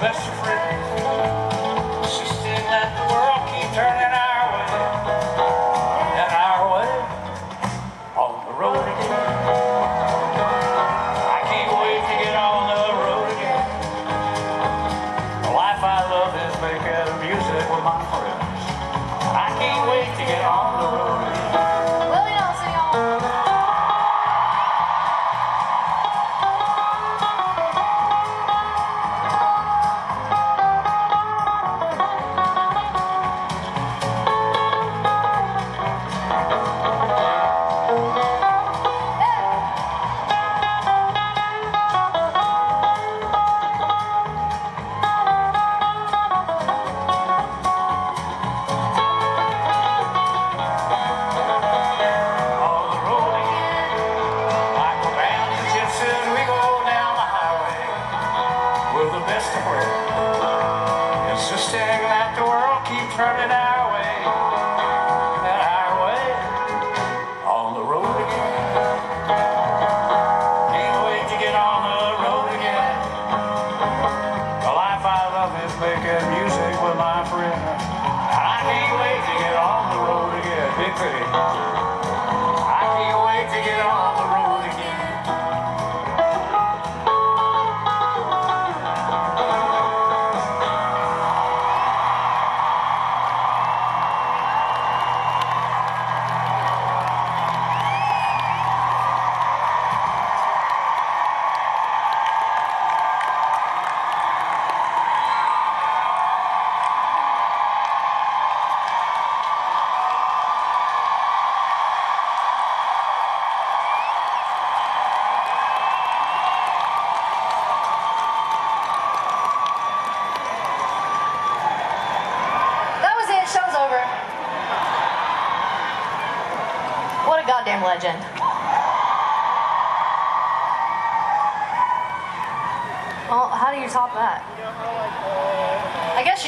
best friend. She said, let the world keep turning our way, and our way, on the road again. I can't wait to get on the road again. The life I love is making music with my friends. I can't wait to get on best of work. Insisting that the world keep turning our way, our way on the road again. Can't wait to get on the road again. The life I love is making music with my. I can't wait to get on the road again. Big City. I can't wait to get goddamn legend. Well, how do you top that? I guess.